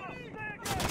Back up!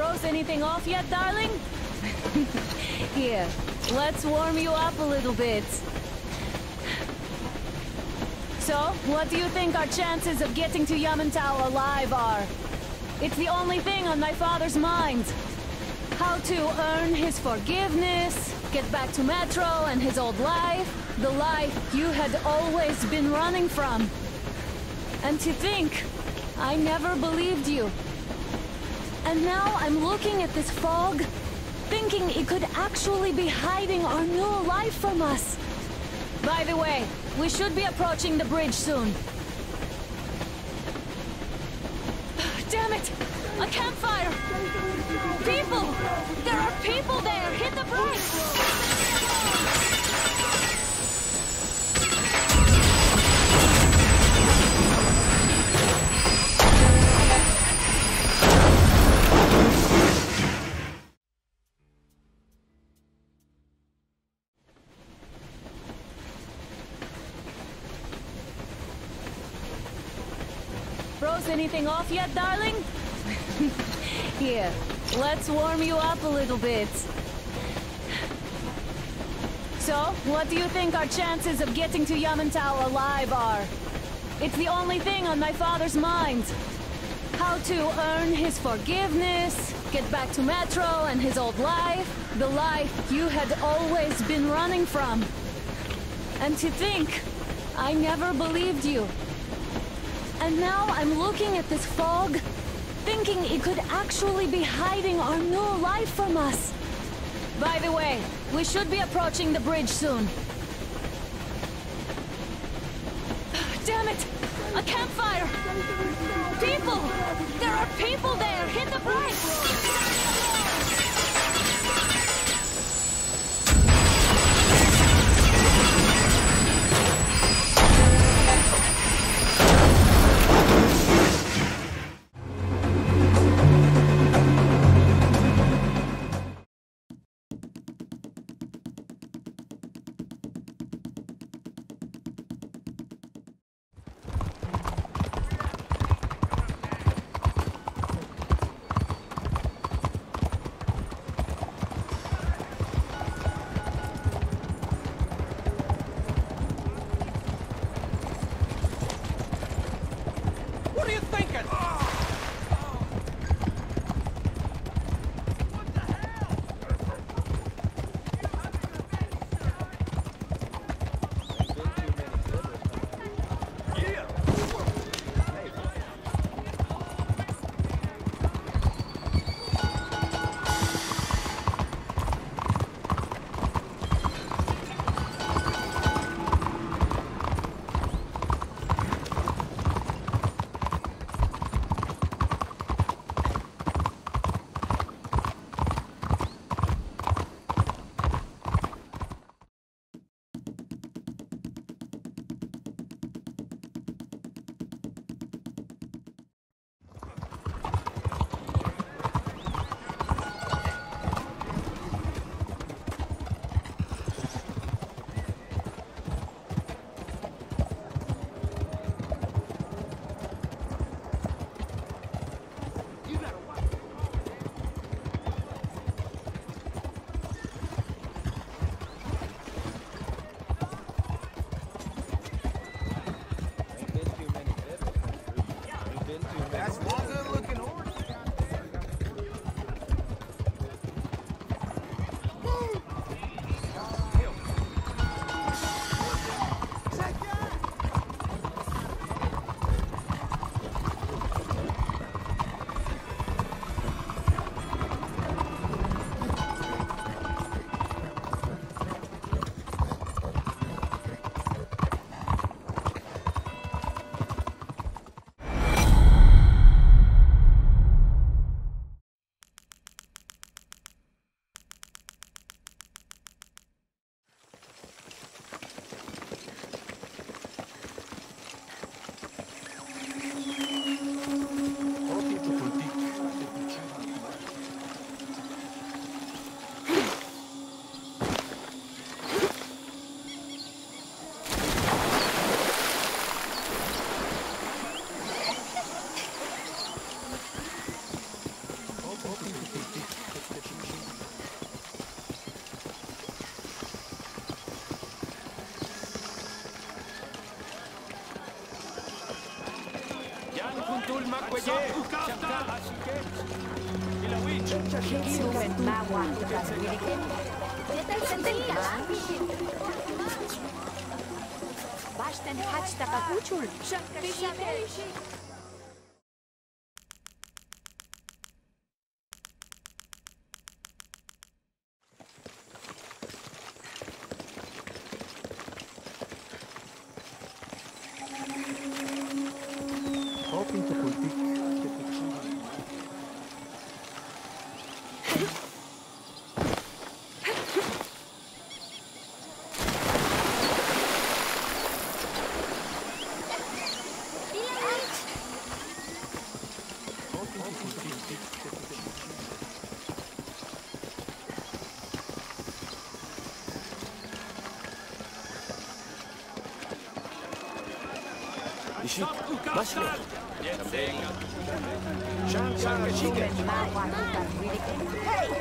Froze anything off yet, darling? Here, let's warm you up a little bit. So, what do you think our chances of getting to Yamantau alive are? It's the only thing on my father's mind. How to earn his forgiveness, get back to Metro and his old life, the life you had always been running from. And to think, I never believed you. And now I'm looking at this fog, thinking it could actually be hiding our new life from us. By the way, we should be approaching the bridge soon. Damn it! A campfire! People! There are people there! Hit the brakes! Anything off yet, darling? Here, let's warm you up a little bit. So, what do you think our chances of getting to Yamantau alive are? It's the only thing on my father's mind. How to earn his forgiveness, get back to Metro and his old life, the life you had always been running from. And to think, I never believed you. And now I'm looking at this fog, thinking it could actually be hiding our new life from us. By the way, we should be approaching the bridge soon. Damn it! A campfire! People! There are people there! Hit the brakes! Baște-ne, haci, dacă cuciul! Și-am cășit! シュートマシュート